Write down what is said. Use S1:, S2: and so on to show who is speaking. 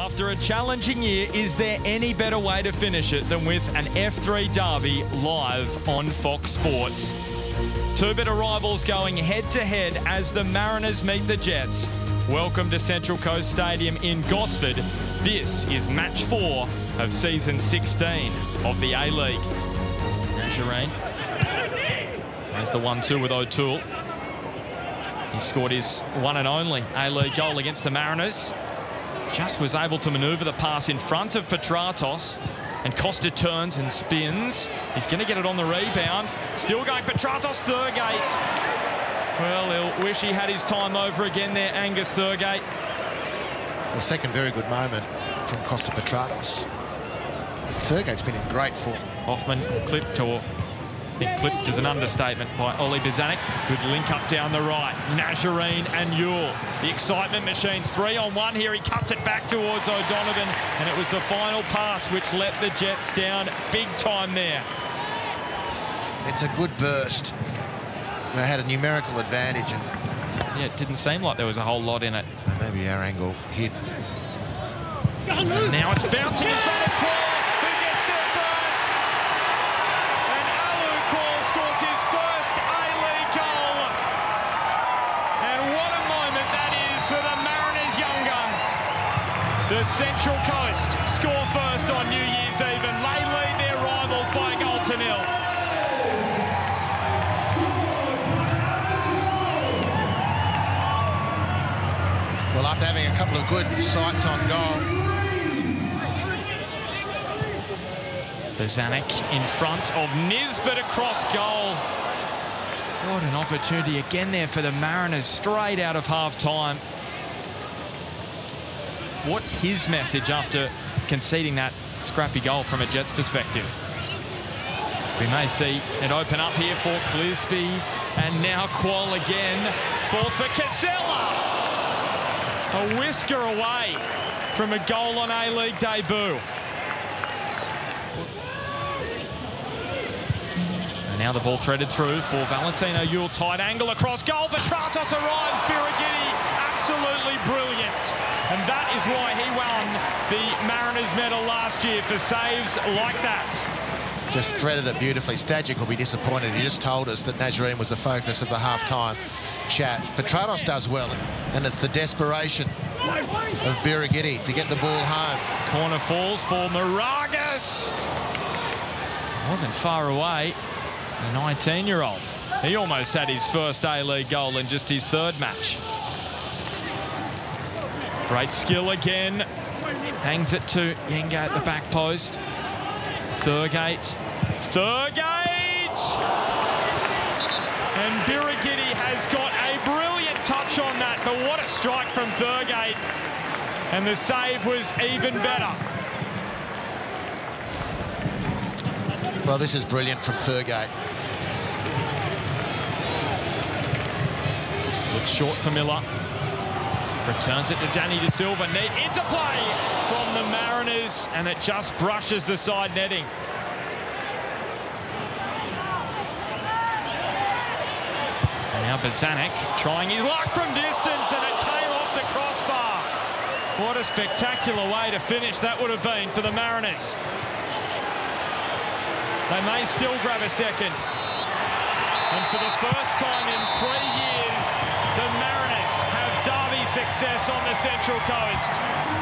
S1: After a challenging year, is there any better way to finish it than with an F3 derby live on Fox Sports? Two better rivals going head to head as the Mariners meet the Jets. Welcome to Central Coast Stadium in Gosford. This is match four of season 16 of the A-League. Najjarine. There's the 1-2 with O'Toole. He scored his one and only A-League goal against the Mariners. Just was able to manoeuvre the pass in front of Petratos. And Kosta turns and spins. He's going to get it on the rebound. Still going Petratos, Thurgate. Well, he'll wish he had his time over again there, Angus Thurgate.
S2: Well, second very good moment from Kosta Petratos. Thurgate's been in great form.
S1: Hoffman clipped I think clipped is an understatement by Oli Bozanic. Good link up down the right. Najjarine and Yuel. The excitement machines three on one here. He cuts it back towards O'Donovan and it was the final pass which let the Jets down big time there.
S2: It's a good burst. They had a numerical advantage and
S1: yeah, it didn't seem like there was a whole lot in it.
S2: So maybe our angle hit.
S1: Now it's bouncing in front of Paul. The Mariners Young Gun. The Central Coast score first on New Year's Eve and they lead their rivals by a goal to nil.
S2: Well, after having a couple of good sights on goal.
S1: Bozanic in front of Nisbet across goal. What an opportunity again there for the Mariners straight out of half-time. What's his message after conceding that scrappy goal from a Jets perspective? We may see it open up here for Clisby. And now Kuol again falls for Casella. A whisker away from a goal on A-League debut. And now the ball threaded through for Valentino Yuel. Tight angle across goal. Petratos arrives. Birighitti absolutely brilliant. Is why he won the Mariners medal last year for saves like that.
S2: Just threaded it beautifully. Stajcic will be disappointed. He just told us that Najjarine was the focus of the half-time chat. Petratos does well, and it's the desperation of Birighitti to get the ball home.
S1: Corner falls for Mauragis. Wasn't far away. The 19-year-old. He almost had his first A-League goal in just his third match. Great skill again. Hangs it to Yenga at the back post. Thurgate. Thurgate! And Birighitti has got a brilliant touch on that, but what a strike from Thurgate. And the save was even better.
S2: Well, this is brilliant from Thurgate.
S1: Looks short for Miller. Returns it to Danny De Silva. Neat interplay from the Mariners, and it just brushes the side netting. And now Bozanic trying his luck from distance, and it came off the crossbar. What a spectacular way to finish that would have been for the Mariners. They may still grab a second. And for the first time in on the Central Coast.